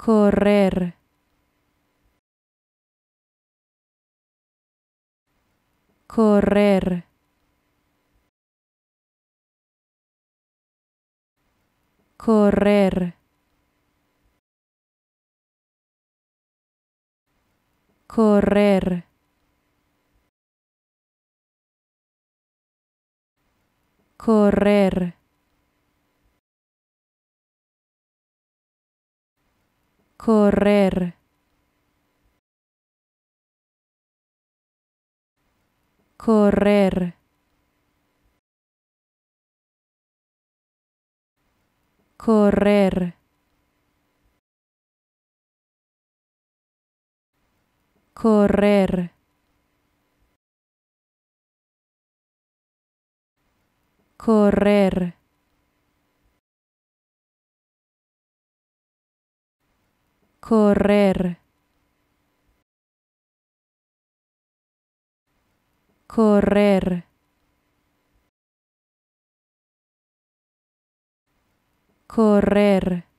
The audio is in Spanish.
correr, correr, correr, correr. correr, correr, correr, correr, correr. correr, correr, correr, correr.